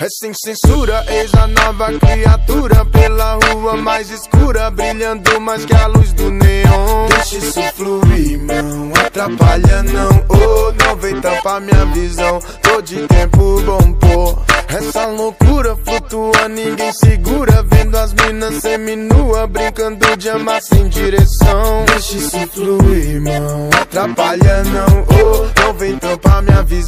Assim é sem censura, eis a nova criatura. Pela rua mais escura, brilhando mais que a luz do neon. Deixa isso fluir, não atrapalha não. Oh, não vem tampar minha visão. Tô de tempo bom, pô. Essa loucura flutua, ninguém segura. Vendo as minas seminua Brincando de amar sem direção. Deixa isso fluir, não atrapalha não. Oh, não vem tampar minha visão.